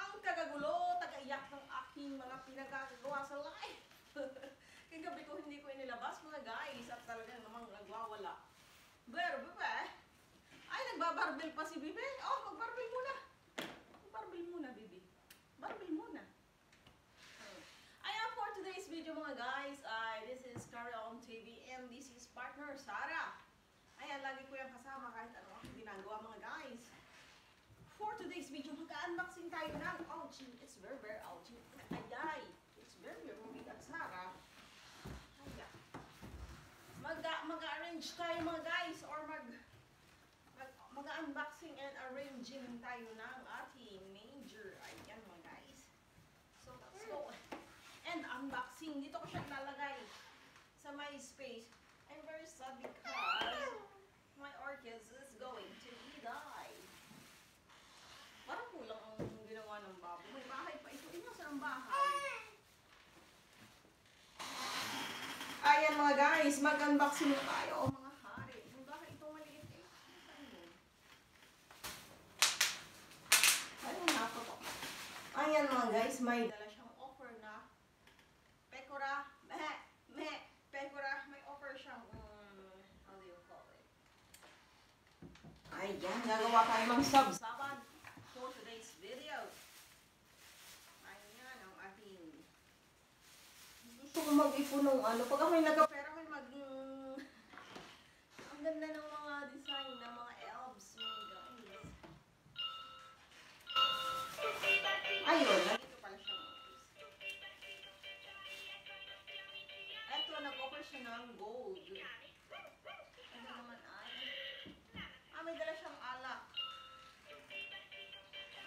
ang tagagulo, tagaiyak ng aking mga pinagagawa sa life. Kagabi ko hindi ko inilabas mga guys at talaga namang nagwawala. Pero bebe, ay nagbabarbel pa si Bibi. Oh, magbarbel muna. Magbarbel muna, Bibi. Barbel muna. Ayan for today's video mga guys. Ay, this is Carry On TV and this is partner Sara. Ayan, lagi ko yung kasama kahit ano ang ginagawa mga guys. For today's video, magka-unboxing tayo ng ouchie. It's very, very ouchie. Ayay. It's very, very mabigat Sara. Ayan. Mag- mag-arrange tayo mga guys or mag mag- mag-unboxing and arranging tayo ng ating major. Ayan mga guys. So, let's go. And unboxing. Dito ko siya lalagay sa my space. I'm very sad because my orchids is going to die. Parang kulang ang ginawa ng babo. May bahay pa ito. Ino sa ang bahay. Ayan mga guys, mag-unboxing na tayo. Oh, mga hari. May bahay ito maliit eh. Ayun na to. Ayan mga guys, may dala siyang offer na pekora, meh, meh, pekora, may offer siyang, um, how do you call it? Ayan, gagawa tayo ng sub-saban for today's video. Ayan ang ating gusto ko mag-ipon ng ano. Pag ako may nagkapera, may mag... Ang ganda ng mga design ng mga elves. Mga guys. Ayun, nandito pala siya. Eto, nag-offer siya ng gold. Ano naman ay? Ah, may dala siyang alak.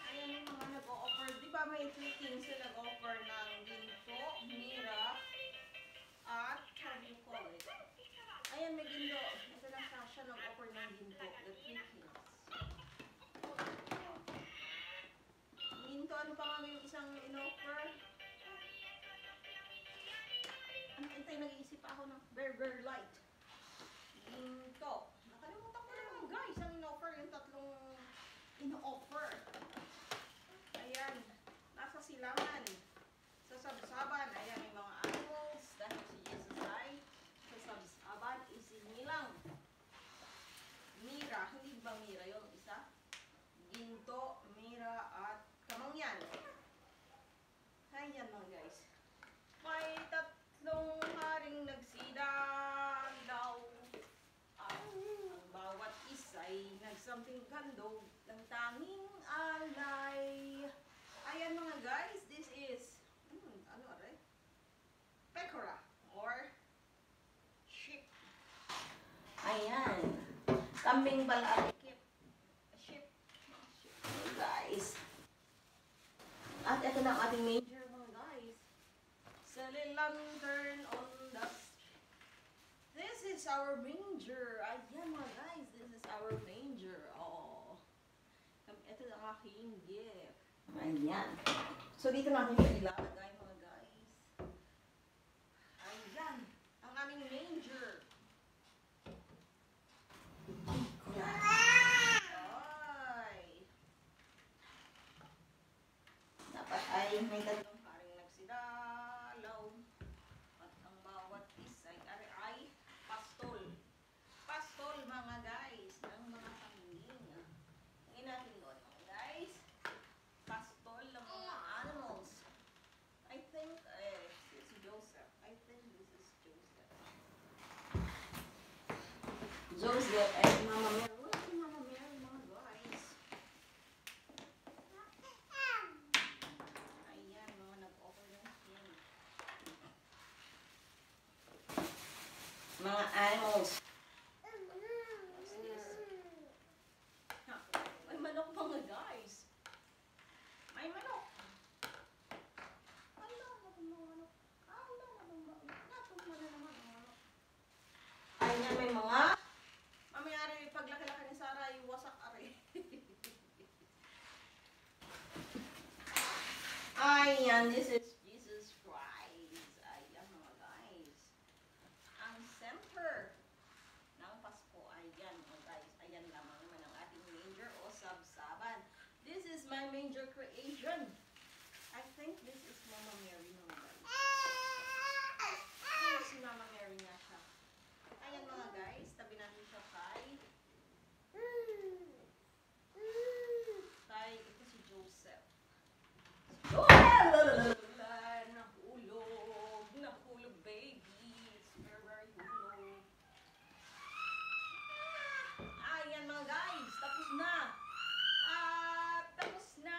Ayan yung mga nag-o-offer. Di ba may three things na nag-offer ng ginto, at call it? Ayan, may ginto. Ito lang siya, siya nag-offer ng ginto. The three things. Ginto, ano pa nga yung isang in-offer? Ano, intay, nag-iisip ako ng burger light. Ginto. Nakalimutan ko na lang, guys. Ang in-offer, yung tatlong in-offer. Ayan. Nasa silangan. Sa sabsaban. Ayan, may mga animals. Dahil si Jesus ay sa sabsaban isinilang. Mira. Hindi ba mira yung isa? Ginto, mira, at kamangyan. Ayan mga guys. May tatlong haring nagsidang daw. Ang bawat nagsamping kandog ng tanging alay. Ayan mga guys, this is, hmm, ano aray? Pecora or sheep. Ayan. Kambing balakip. Sheep. Sheep. Guys. At ito na ang ating major mga guys. Selling lantern on the street. This is our manger. Ayan mga guys, this is our manger. Oh. Ito ang aking gift. Ayan. So dito natin siya ilalagay mga guys. Ayan. Ang aming manger. Ay. Dapat ay may tatlong haring nagsidalaw. At ang bawat isa ay, ay, ay pastol. Pastol mga guys, ng mga kambing. Ang inahin doon mga guys. Pastol ng mga animals. I think, eh, si Joseph. I think this is Joseph. Joseph and Mama Mary. Si Mama Mary mga guys. Ayan, mga nag-offer ng skin. Mga animals. What's this? Ha, May manok mga guys. May manok. Ala, natong mga manok. Ala, natong mga natong mga naman ang manok. Ayan, may mga Mamayari, paglaki-laki ni Sarah, yung wasak ari. Ayan, this is Jesus Christ. Ayan mga guys. Ang center ng Pasko. Ayan mga guys. Ayan lamang naman ang ating manger o sabsaban. This is my manger creation. I think this is Mama Mary mga guys. Ayan si Mama Mary nga siya. Ayan mga guys, tabi namin siya kay, kay, ito si Joseph. Oh! Nahulog, nahulog baby. It's very, very hulog. Ayan mga guys, tapos na. At tapos na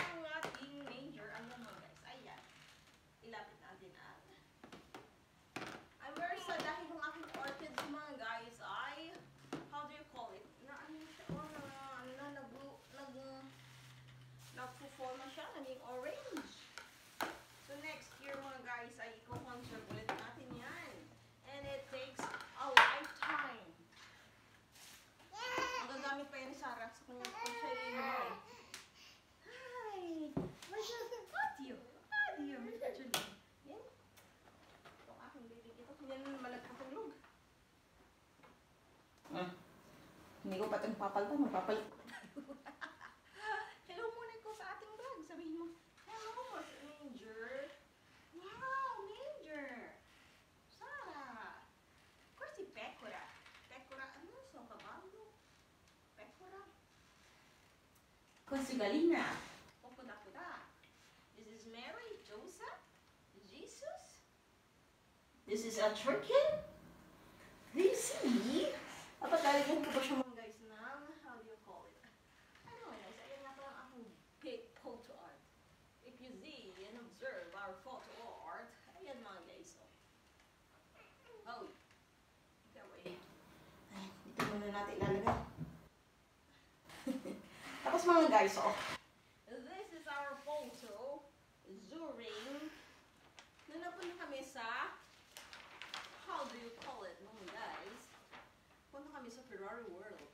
ang ating manger. Ayan mga guys, ayan. Ilapit natin ang I'm very sad dahil yung aking orchids mga guys ay how do you call it? Na ano siya? Oh, na, ano na, nag, nag, nagpo-fall na siya, naging orange. So next year mga guys ay i-conserve ulit natin yan. And it takes a lifetime. Magagamit pa yan ni Sarah sa kanya kung siya inuwi. Hi! Where's your audio? Audio! Actually, yan. Itong aking baby ito. Yan malagpatulog. Ah. Hindi ko pa itong papalitan. Magpapalit. Hello muna ko sa ating vlog. Sabihin mo, Hello, Mas Manger. Wow, Manger. Sarah. Of course, si Pecora. Pecora, ano? Sa kabalo. Pecora. Kasi Galina. Pupuda-puda. This is Mary, Joseph, Jesus. This is a chicken. Do you see? Lalagyan ko ba siya mga guys ng, how do you call it? Ano guys, ayan nga pala ang aking big photo art. If you see and observe our photo art, ayan mga guys. Oh, oh. Ikaw eh. Ay, dito muna natin ilalagay. Tapos mga guys, oh. This is our photo during na napunta kami sa how do you call it mga guys? Punta kami sa Ferrari World.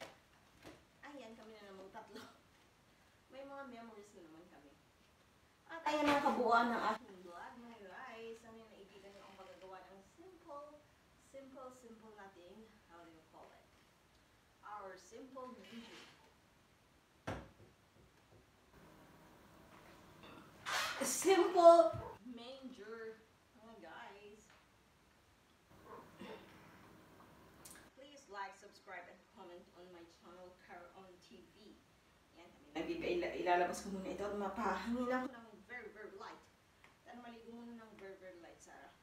Ayan kami na naman tatlo. May mga memories na naman kami. At Ayan ang kabuuan ng aking vlog mga guys. Ano yung naibigan niyo ang pagagawa ng simple, simple, simple nating, how do you call it? Our simple music. Simple manger. Mga guys. Please like, subscribe, and comment on my channel, Caron TV. Yan kami. Nabiba, ila- ilalabas ko muna ito at mapahangin ako. Very, very light. Tan maligo muna ng very, very light, Sarah.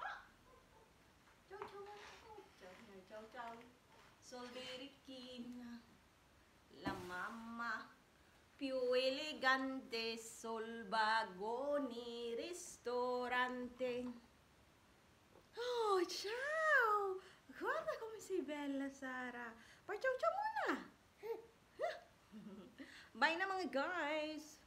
Ah! Chow, chow, chow, chow, chow, chow. La mama. Più elegante sul vagone ristorante. Oh, ciao! Guarda come sei bella, Sara. Pa ciao ciao muna. Bye na mga guys.